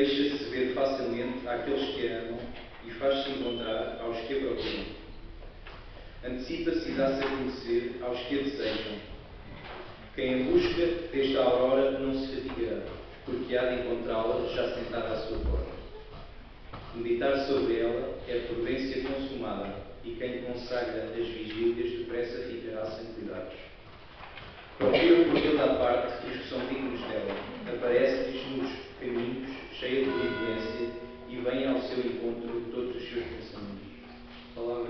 deixa-se ver facilmente àqueles que amam e faz-se encontrar aos que a procuram. Antecipa-se e dá-se a conhecer aos que a desejam. Quem em busca desta aurora não se fatigará, porque há de encontrá-la já sentada à sua porta. Meditar sobre ela é prudência consumada, e quem consagra as vigílias depressa ficará sem cuidados. Procura por toda a parte os que são dignos dela, caminhos, cheia de benevolência, e vem ao seu encontro todos os seus pensamentos. Palavra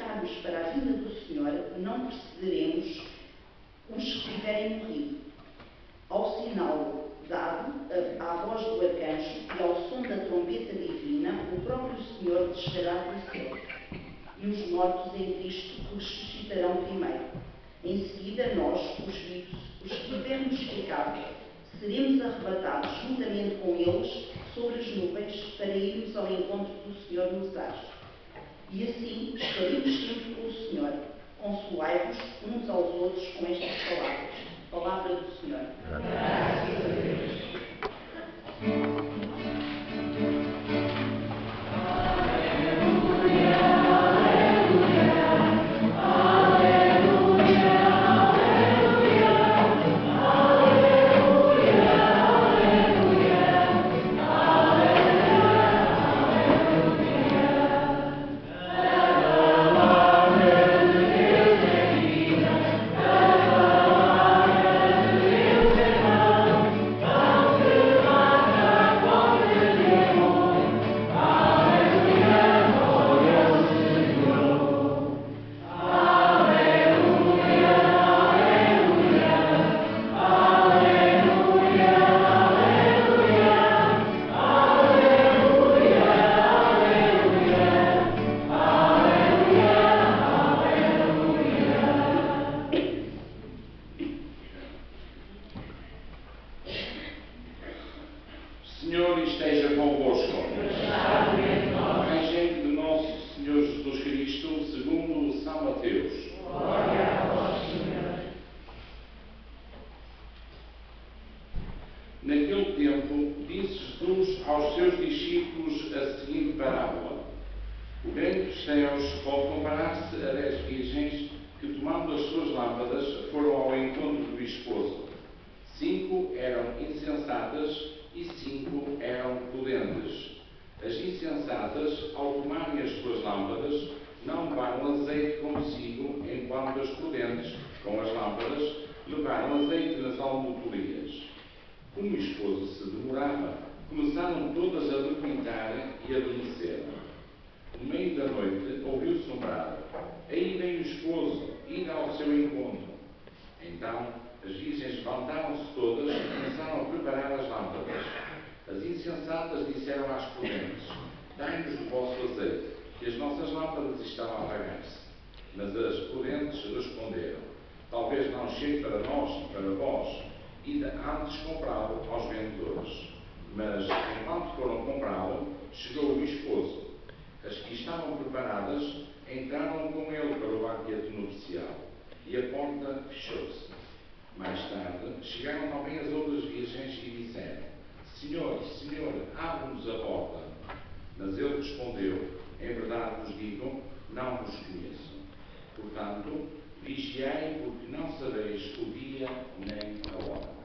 ficarmos para a vinda do Senhor, não precederemos os que tiverem morrido. Ao sinal dado à voz do arcanjo e ao som da trombeta divina, o próprio Senhor descerá do céu. E os mortos em Cristo ressuscitarão primeiro. Em seguida, nós, os vivos, os que tivermos ficado, seremos arrebatados juntamente com eles sobre as nuvens para irmos ao encontro do Senhor nos ares. E assim estaremos sempre com o Senhor. Consolai-vos uns aos outros com estas palavras. Palavra do Senhor. Graças seus discípulos a seguinte parábola. O reino dos céus pode comparar-se a dez virgens que, tomando as suas lâmpadas, foram ao encontro do esposo. Cinco eram insensatas e cinco eram prudentes. As insensatas, ao tomarem as suas lâmpadas, não levaram azeite consigo, enquanto as prudentes, com as lâmpadas, levaram azeite nas almotorias. Como o esposo se demorava, Começaram todas a dormitar e a adormecer. No meio da noite ouviu-se sombra. Aí vem o esposo, indo ao seu encontro. Então as virgens levantaram-se todas e começaram a preparar as lâmpadas. As insensatas disseram às prudentes: Dai-nos o vosso azeite, que as nossas lâmpadas estão a apagar-se. Mas as prudentes responderam: Talvez não chegue para nós e para vós, ainda antes comprá-lo aos vendedores mas enquanto foram comprá-lo, chegou o esposo. As que estavam preparadas entraram com ele para o banquete nupcial e a porta fechou-se. Mais tarde chegaram também as outras viagens e disseram: Senhor, Senhor, abre-nos a porta. Mas ele respondeu: Em verdade vos digo, não vos conheço. Portanto, vigiei, porque não sabeis o dia nem a hora.